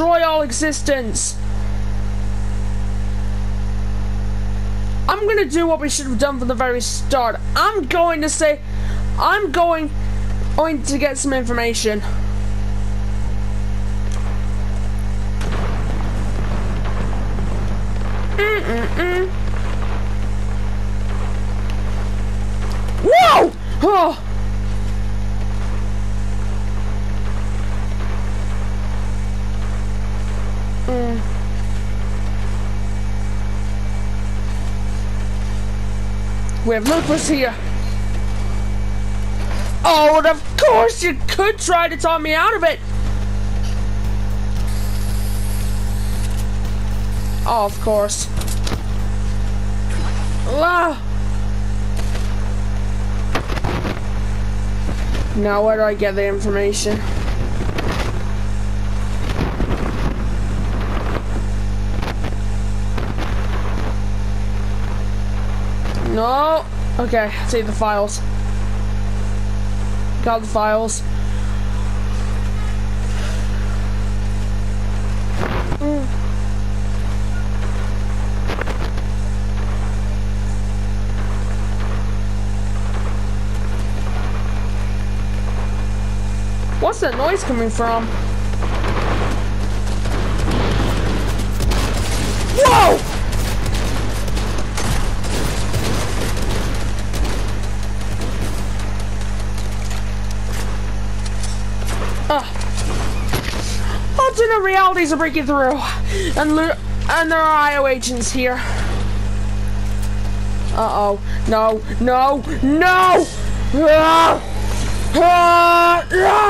destroy all existence. I'm gonna do what we should have done from the very start. I'm going to say, I'm going, going to get some information. Mm-mm-mm. Whoa! Oh. We have Lupus here. Oh, and of course you could try to talk me out of it. Oh, of course. Ah. Now where do I get the information? No. Okay, save the files. Got the files. What's that noise coming from? Alternate realities are breaking through, and and there are IO agents here. Uh oh, no, no, no! Ah! Ah! Ah!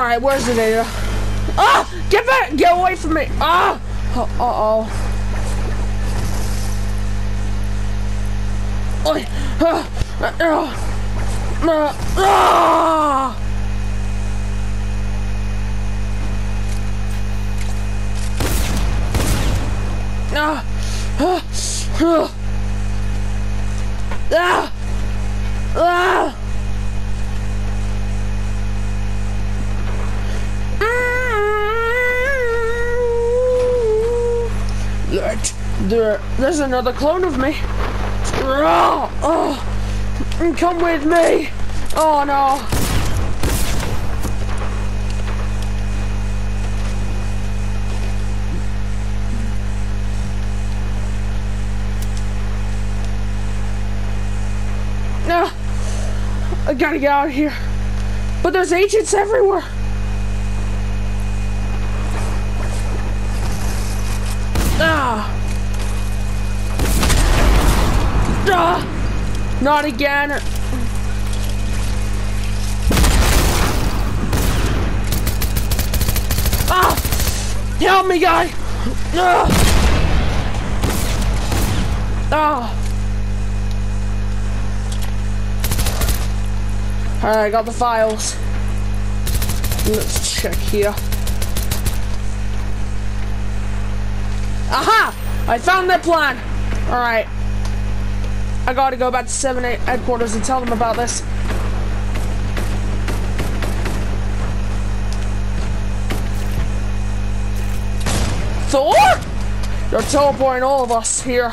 All right, where's the data? Ah! Get back! Get away from me! Ah! Uh, uh oh. Oh. Uh, uh, uh, uh, Ah! Ah! Ah! Ah! There, there's another clone of me. Oh, oh, come with me. Oh no. No, I gotta get out of here. But there's agents everywhere. Ah. Ah. Not again. Ah. Help me, guy. Ah. Ah. Alright, I got the files. Let's check here. Aha! I found their plan! Alright. I gotta go back to 7-8 headquarters and tell them about this. Thor? You're teleporting all of us here.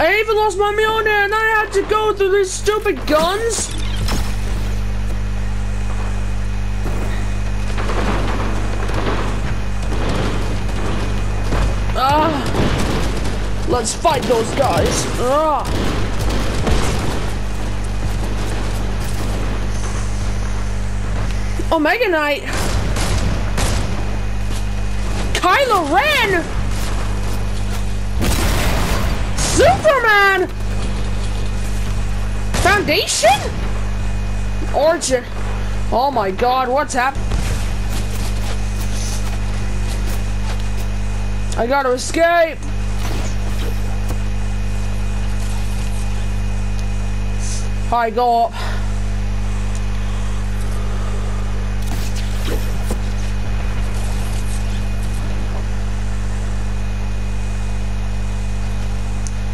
I even lost my Mjolnir and I had to go through these stupid guns? Let's fight those guys. Ugh. Omega Knight. Kylo Ren. Superman. Foundation. Origin. Oh my God, what's happening? I gotta escape. I go up.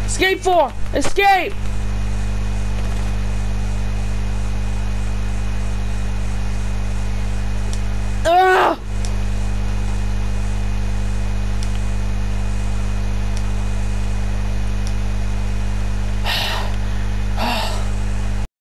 Escape four! Escape!